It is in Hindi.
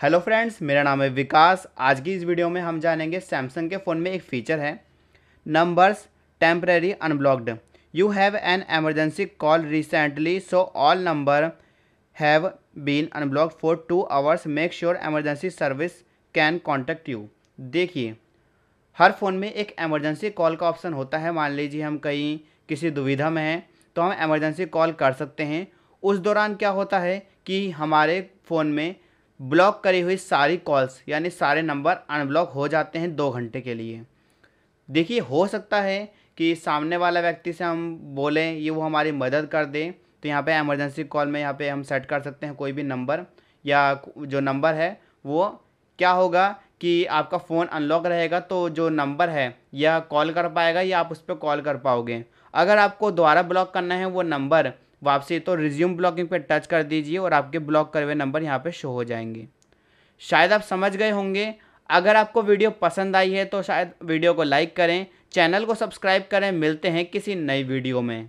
हेलो फ्रेंड्स, मेरा नाम है विकास। आज की इस वीडियो में हम जानेंगे सैमसंग के फ़ोन में एक फ़ीचर है numbers temporary unblocked you have an emergency call recently so all number have been unblocked for two hours make sure emergency service can contact you देखिए, हर फ़ोन में एक एमरजेंसी कॉल का ऑप्शन होता है। मान लीजिए हम कहीं किसी दुविधा में हैं तो हम एमरजेंसी कॉल कर सकते हैं। उस दौरान क्या होता है कि हमारे फ़ोन में ब्लॉक करी हुई सारी कॉल्स, यानी सारे नंबर अनब्लॉक हो जाते हैं दो घंटे के लिए। देखिए, हो सकता है कि सामने वाला व्यक्ति से हम बोलें, ये वो हमारी मदद कर दे तो यहाँ पे इमरजेंसी कॉल में यहाँ पे हम सेट कर सकते हैं कोई भी नंबर या जो नंबर है, वो क्या होगा कि आपका फ़ोन अनलॉक रहेगा तो जो नंबर है या कॉल कर पाएगा या आप उस पर कॉल कर पाओगे। अगर आपको दोबारा ब्लॉक करना है, वो नंबर वापसी तो रिज्यूम ब्लॉकिंग पे टच कर दीजिए और आपके ब्लॉक करे हुए नंबर यहाँ पे शो हो जाएँगे। शायद आप समझ गए होंगे, अगर आपको वीडियो पसंद आई है तो शायद वीडियो को लाइक करें चैनल को सब्सक्राइब करें, मिलते हैं किसी नई वीडियो में।